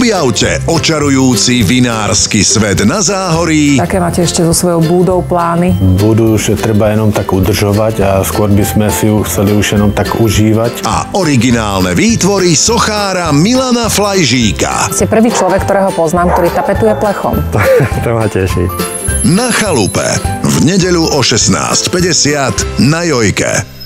Objavte očarujúci vinársky svet na Záhorí. Také máte ešte so svojou búdou plány? Budú už treba jenom tak udržovať a skôr by sme si ju chceli už jenom tak užívať. A originálne výtvory sochára Milana Flajžíka. Ste prvý človek, ktorého poznám, ktorý tapetuje plechom. To, to ma teší. Na chalupe. V nedeľu o 16.50 na Jojke.